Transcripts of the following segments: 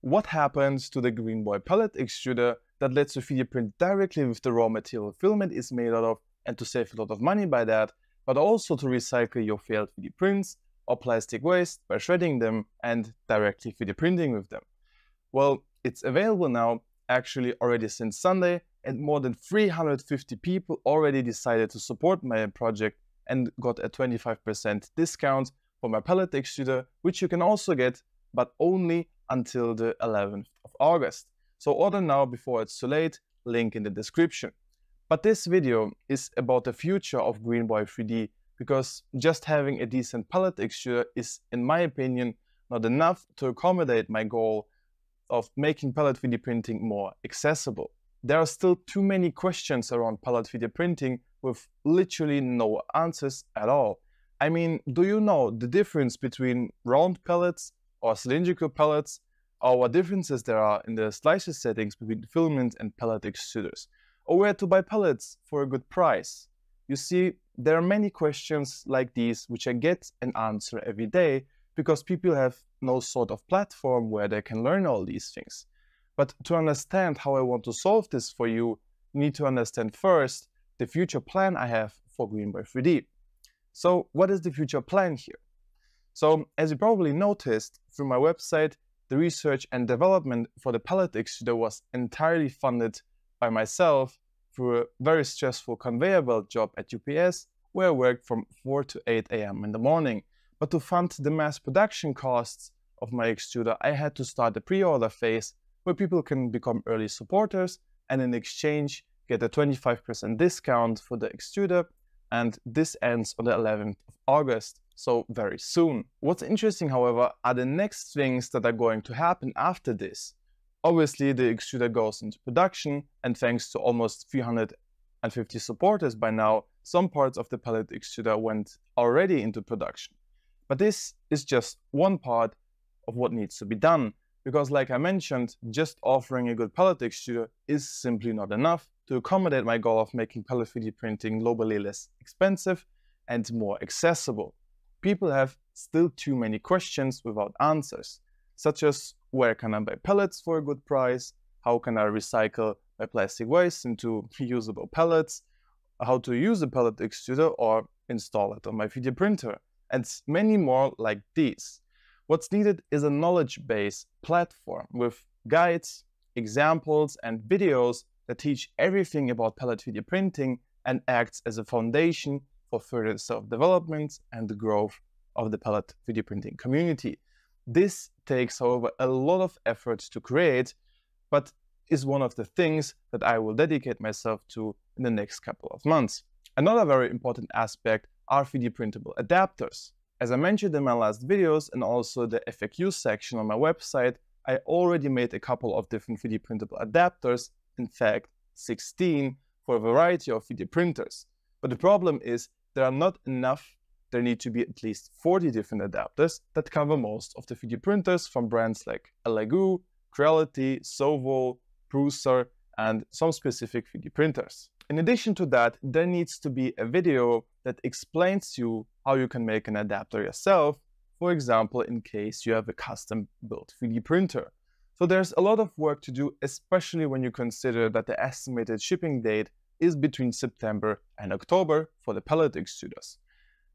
what happens to the Greenboy pellet extruder that lets you 3D print directly with the raw material filament is made out of and to save a lot of money by that, but also to recycle your failed 3D prints or plastic waste by shredding them and directly 3D printing with them. Well, it's available now actually already since Sunday and more than 350 people already decided to support my project and got a 25% discount for my pellet extruder, which you can also get, but only until the 11th of August. So order now before it's too late, link in the description. But this video is about the future of Greenboy 3D because just having a decent pellet extruder is, in my opinion, not enough to accommodate my goal of making pellet 3D printing more accessible. There are still too many questions around pellet 3D printing with literally no answers at all. I mean, do you know the difference between round pellets or cylindrical pellets, or what differences there are in the slicer settings between filament and pellet extruders, or where to buy pellets for a good price? You see, there are many questions like these which I get and answer every day because people have no sort of platform where they can learn all these things. But to understand how I want to solve this for you, you need to understand first the future plan I have for Greenboy 3D. So what is the future plan here? So as you probably noticed through my website, the research and development for the pellet extruder was entirely funded by myself through a very stressful conveyor belt job at UPS where I worked from 4 to 8 a.m. in the morning. But to fund the mass production costs of my extruder, I had to start the pre-order phase where people can become early supporters and in exchange get a 25% discount for the extruder and this ends on the 11th of August, so very soon. What's interesting, however, are the next things that are going to happen after this. Obviously, the extruder goes into production, and thanks to almost 350 supporters by now, some parts of the pellet extruder went already into production. But this is just one part of what needs to be done, because like I mentioned, just offering a good pellet extruder is simply not enough to accommodate my goal of making pellet 3D printing globally less expensive and more accessible. People have still too many questions without answers, such as where can I buy pellets for a good price, how can I recycle my plastic waste into usable pellets, how to use a pellet extruder or install it on my 3D printer, and many more like these. What's needed is a knowledge base platform with guides, examples, and videos that teach everything about pellet 3D printing and acts as a foundation for further self-development and the growth of the pellet 3D printing community. This takes, however, a lot of effort to create, but is one of the things that I will dedicate myself to in the next couple of months. Another very important aspect are 3D printable adapters. As I mentioned in my last videos and also the FAQ section on my website, I already made a couple of different 3D printable adapters, in fact 16 for a variety of 3D printers. But the problem is there are not enough, there need to be at least 40 different adapters that cover most of the 3D printers from brands like Elegoo, Creality, Sovol, Prusa, and some specific 3D printers. In addition to that, there needs to be a video that explains to you how you can make an adapter yourself, for example, in case you have a custom built 3D printer. So there's a lot of work to do, especially when you consider that the estimated shipping date is between September and October for the pellet extruders.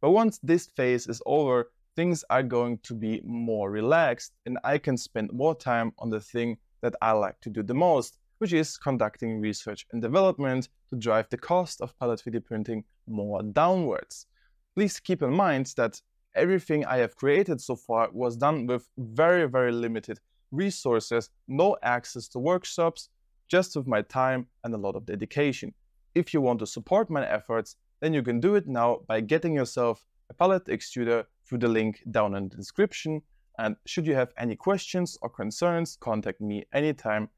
But once this phase is over, things are going to be more relaxed and I can spend more time on the thing that I like to do the most, which is conducting research and development to drive the cost of pellet 3D printing more downwards. Please keep in mind that everything I have created so far was done with very, very limited resources, no access to workshops, just with my time and a lot of dedication. If you want to support my efforts, then you can do it now by getting yourself a pellet extruder through the link down in the description. And should you have any questions or concerns, contact me anytime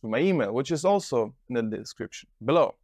through my email, which is also in the description below.